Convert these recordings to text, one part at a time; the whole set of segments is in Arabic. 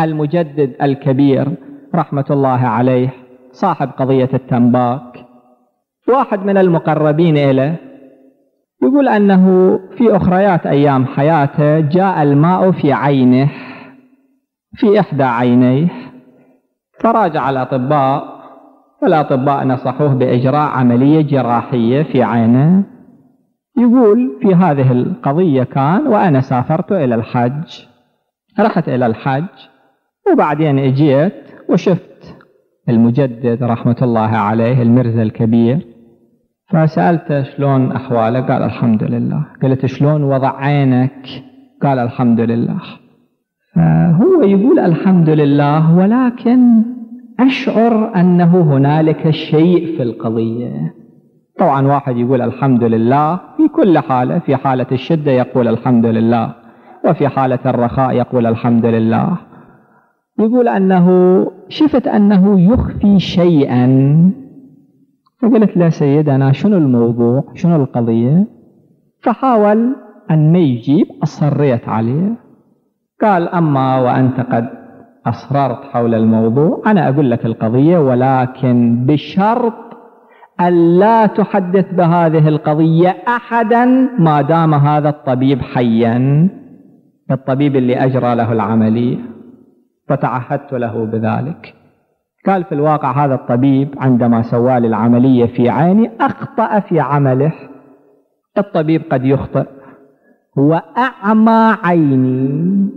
المجدد الكبير رحمة الله عليه صاحب قضية التنباك. واحد من المقربين إليه يقول أنه في أخريات أيام حياته جاء الماء في عينه في إحدى عينيه فراجع الأطباء والأطباء نصحوه بإجراء عملية جراحية في عينه. يقول في هذه القضية كان وأنا سافرت إلى الحج رحت إلى الحج وبعدين اجيت وشفت المجدد رحمة الله عليه المرزا الكبير. فسألته شلون أحواله قال الحمد لله. قلت شلون وضع عينك؟ قال الحمد لله. فهو يقول الحمد لله ولكن أشعر أنه هنالك شيء في القضية. طبعا واحد يقول الحمد لله في كل حالة في حالة الشدة يقول الحمد لله وفي حالة الرخاء يقول الحمد لله. يقول أنه شفت أنه يخفي شيئا. فقلت له سيدنا شنو الموضوع؟ شنو القضية؟ فحاول أن ما يجيب أصريت عليه. قال أما وأنت قد أصررت حول الموضوع أنا أقول لك القضية ولكن بشرط ألا تحدث بهذه القضية أحدا ما دام هذا الطبيب حيا. الطبيب اللي أجرى له العملية. فتعهدت له بذلك. قال في الواقع هذا الطبيب عندما سوى لي العملية في عيني أخطأ في عمله. الطبيب قد يخطئ. وأعمى عيني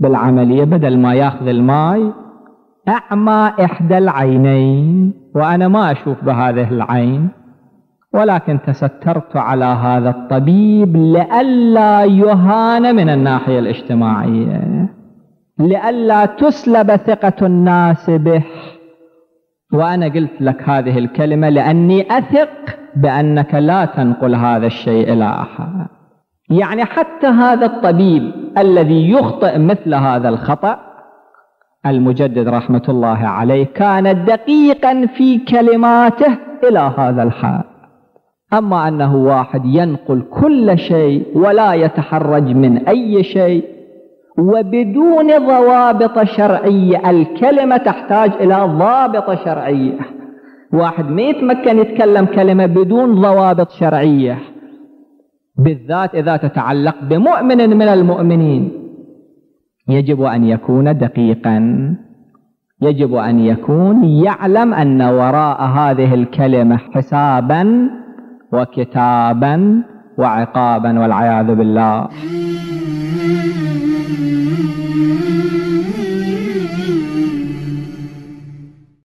بالعملية بدل ما ياخذ الماء أعمى إحدى العينين وأنا ما أشوف بهذه العين. ولكن تسترت على هذا الطبيب لئلا يهان من الناحية الاجتماعية. لئلا تسلب ثقة الناس به. وأنا قلت لك هذه الكلمة لأني أثق بأنك لا تنقل هذا الشيء إلى أحد. يعني حتى هذا الطبيب الذي يخطئ مثل هذا الخطأ المجدد رحمة الله عليه كان دقيقا في كلماته إلى هذا الحال. أما أنه واحد ينقل كل شيء ولا يتحرج من أي شيء وبدون ضوابط شرعية الكلمة تحتاج إلى ضابط شرعية. واحد ما يتمكن يتكلم كلمة بدون ضوابط شرعية. بالذات إذا تتعلق بمؤمن من المؤمنين. يجب أن يكون دقيقا. يجب أن يكون يعلم أن وراء هذه الكلمة حسابا وكتابا وعقابا والعياذ بالله.